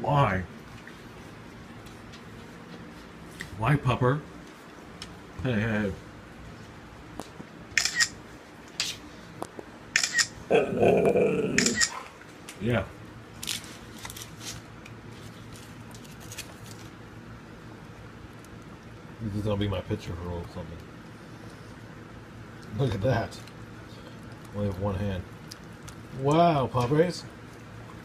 Why? Why, pupper? Hey, hey. Yeah. This is gonna be my picture for or something. Look at that. Only have one hand. Wow, Padres.